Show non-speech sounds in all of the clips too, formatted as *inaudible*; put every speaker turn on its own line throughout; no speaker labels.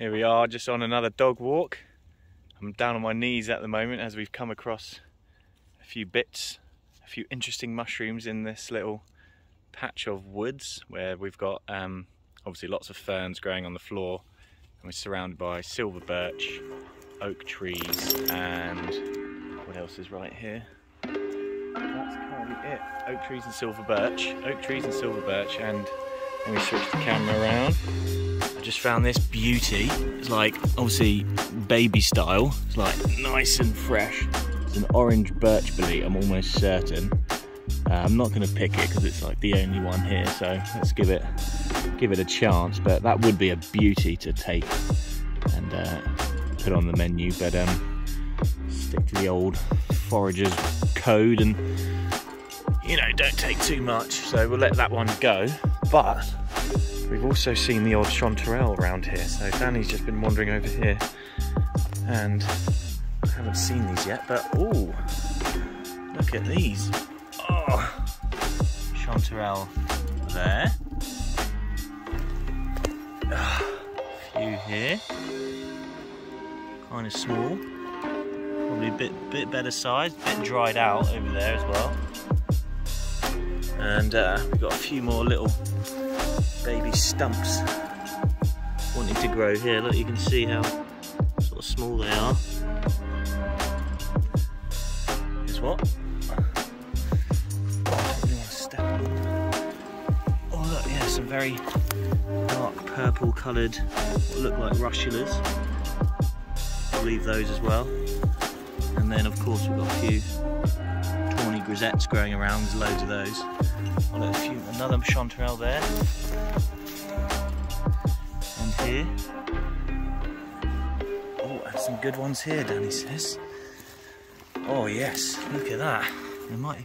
Here we are, just on another dog walk. I'm down on my knees at the moment as we've come across a few bits, a few interesting mushrooms in this little patch of woods where we've got um, obviously lots of ferns growing on the floor and we're surrounded by silver birch, oak trees and what else is right here? That's currently it. Oak trees and silver birch, oak trees and silver birch and let me switch the camera around. Just found this beauty. It's like obviously baby style. It's like nice and fresh. It's an orange birch bolete, I'm almost certain. Uh, I'm not going to pick it because it's like the only one here, so let's give it give it a chance. But that would be a beauty to take and uh, put on the menu. But um, stick to the old foragers code and you know don't take too much. So we'll let that one go. But We've also seen the odd chanterelle around here, so Danni's just been wandering over here and I haven't seen these yet, but oh, look at these. Oh, chanterelle there. A few here, kind of small, probably a bit, bit better size, bit dried out over there as well. And uh, we've got a few more little baby stumps wanting to grow here. Look, you can see how sort of small they are. Here's what? Oh look, yeah, some very dark purple coloured, look like russulas. I'll leave those as well. And then of course we've got a few tawny grisettes growing around, there's loads of those. Oh, a few, another chanterelle there And here. Oh, and some good ones here, Danni says. Oh yes, look at that. There might.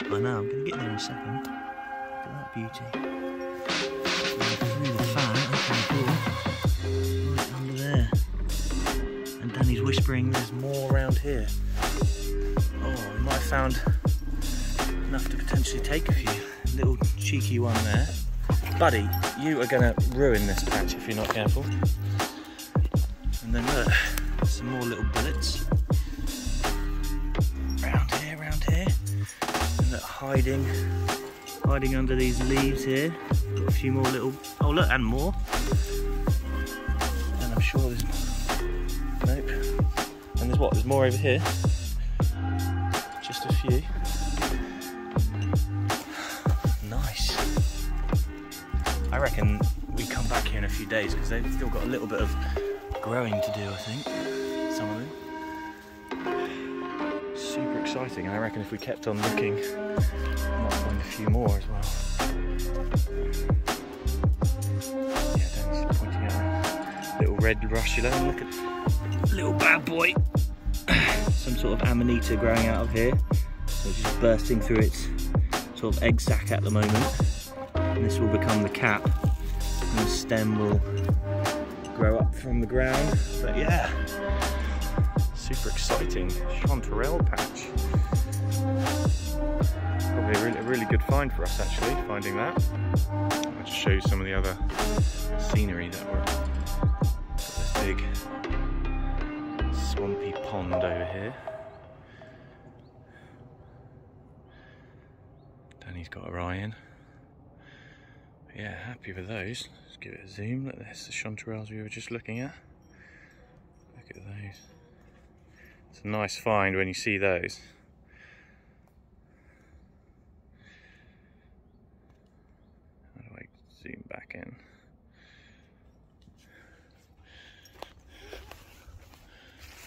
I know. I'm going to get there in a second. Look at that beauty. Through the fan, open the door. right under there. And Danni's whispering there's more around here. Oh, we might have found enough to potentially take a few. Little cheeky one there. Buddy, you are going to ruin this patch if you're not careful. And then look, some more little bullets. Round here, round here. And look, hiding, hiding under these leaves here. Got a few more little, oh look, and more. And I'm sure there's, nope. And there's what, there's more over here. Just a few. Reckon we come back here in a few days because they've still got a little bit of growing to do, I think, some of them. Super exciting, and I reckon if we kept on looking, we might find a few more as well. Yeah, Danni's pointing out a little red russula, and look at little bad boy. *coughs* Some sort of amanita growing out of here. Just bursting through its sort of egg sac at the moment and this will become the cap. And the stem will grow up from the ground. But yeah super exciting chanterelle patch. Probably a really, a really good find for us actually finding that. I'll just show you some of the other scenery that we're this big swampy pond over here. Danni's got her eye in yeah, happy with those. Let's give it a zoom. Look, there's the chanterelles we were just looking at. Look at those. It's a nice find when you see those. How do I zoom back in?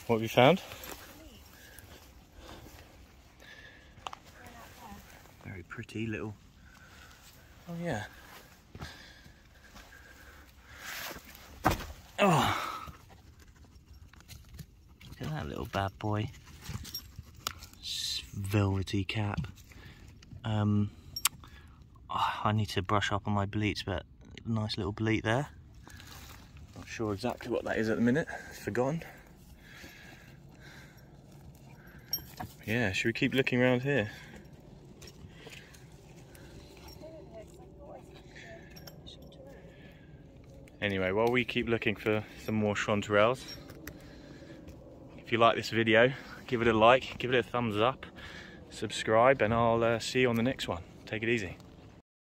What have you found? Very pretty little. Oh yeah. Oh, look at that little bad boy. Velvety cap. Um, oh, I need to brush up on my boletes, but nice little bolete there. Not sure exactly what that is at the minute. Forgotten. Yeah, should we keep looking around here? Anyway, while we keep looking for some more chanterelles, if you like this video, give it a like, give it a thumbs up, subscribe, and I'll uh, see you on the next one. Take it easy.